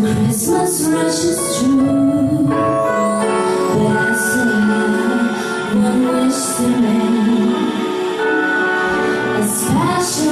the Christmas rushes through But I still have one wish to make A special